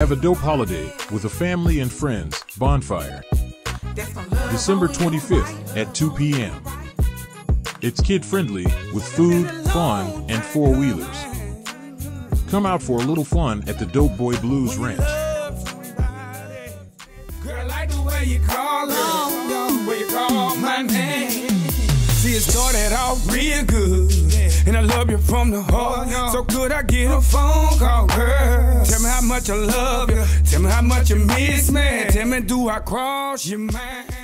Have a dope holiday with a family and friends. Bonfire. December 25th at 2 p.m. It's kid friendly with food, fun, and four wheelers. Come out for a little fun at the Dope Boy Bluez Ranch. See, it started off real good, and I love you from the heart. So could I get a phone call, girl? Much I love you. Tell me how much you miss me. Tell me, do I cross your mind?